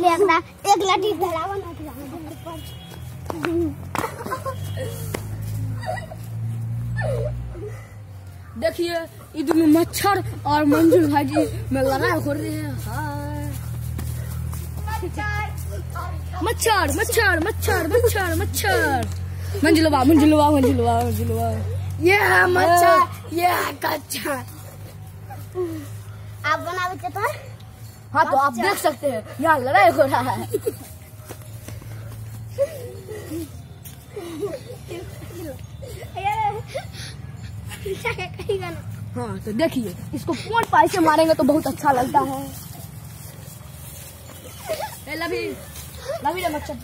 ले अगला एक लाठी धरावा ना धरावा घर पर देखिए ईद में मच्छर और मंजुल भाई जी में लड़ाई हो रही है मच्छर मच्छर मच्छर मच्छर मच्छर मंजुलवा मंजुलवा मंजुलवा मंजुलवा ये है मच्छर ये है कच्चा आप बनावे तो हाँ तो आप देख सकते हैं यहाँ लड़ाई हो रहा है कहीं गाना हाँ तो देखिए, इसको पोट पाई से मारेंगे तो बहुत अच्छा लगता है। लभी लभी मच्छर